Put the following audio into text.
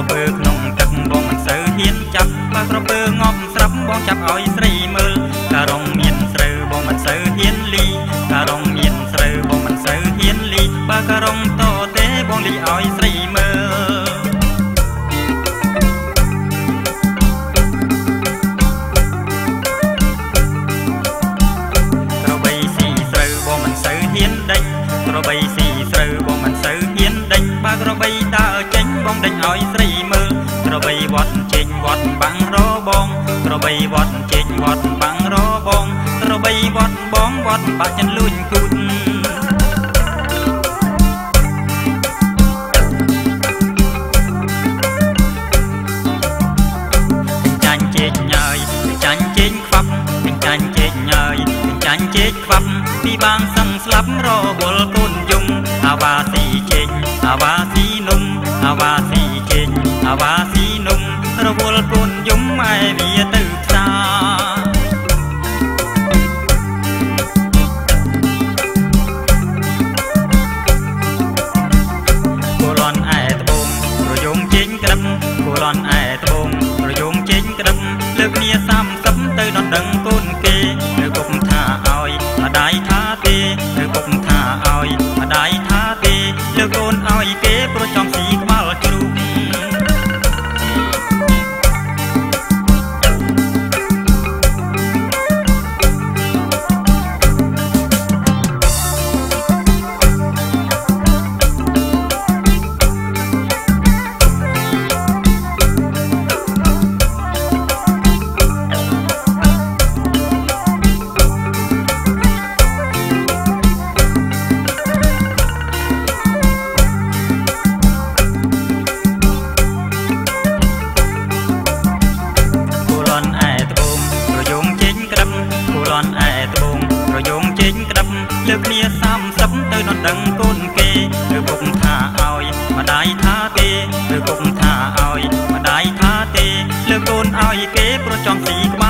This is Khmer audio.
ក្រពើក្នុងទឹកបងមិនសូវហ៊ានចាប់បើក្រពើងប់ស្រាប់បងចាប់ឲ្យស្រីមើលតារងមានស្រូវបងមិនសូវហ៊ានលីតារងមានស្រូវបងមិនសូវហ៊ានលីបើការង ត្តចេញវត្តបាំងរបងក្របីវត្តចេញវត្តបាំងរបងក្របីវត្តបងវត្តបាក់ចិនលួញគូតចាញ់ជែកញើយចាញ់ជែងខ្វាប់ចាញ់ជែកញើយចាញ់ជែកខ្វាប់ពីបាងសឹងស្លាប់រវល់កូនយំអាវ៉ាស៊ីជែងអាវ៉ាស៊ីនំអាវ៉ាស៊ីជែងអាវ៉ាស៊ីនំ រវល់កូនយំម៉ែវាទៅផ្សារគូលន់ឯត្បូងរយងជេងក្រឹមគូលន់ឯត្បូងរយងជេងក្រឹមលើកគ្នា30ទៅដល់ដឹងកូនគេលើគុកថាឲ្យម្ដាយថាទេ មលើកគ្នា30ទៅដល់ដឹងកូនគេឬគុកថាឲ្យម្ដាយថាទេឬគុកថាឲ្យម្ដាយថាទេលើកូនឲ្យគេព្រោះចង់ស៊ីក្បាលជ្រូក